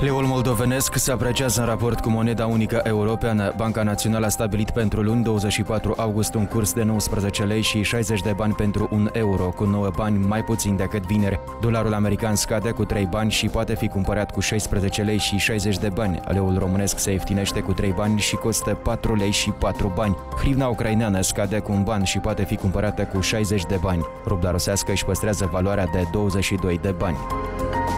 Leul moldovenesc se apreciază în raport cu moneda unică europeană. Banca Națională a stabilit pentru luni 24 august un curs de 19 lei și 60 de bani pentru un euro, cu 9 bani mai puțin decât vineri. Dolarul american scade cu 3 bani și poate fi cumpărat cu 16 lei și 60 de bani. Leul românesc se ieftinește cu 3 bani și costă 4 lei și 4 bani. Hrivna ucraineană scade cu un ban și poate fi cumpărată cu 60 de bani. Rubla rusească își păstrează valoarea de 22 de bani.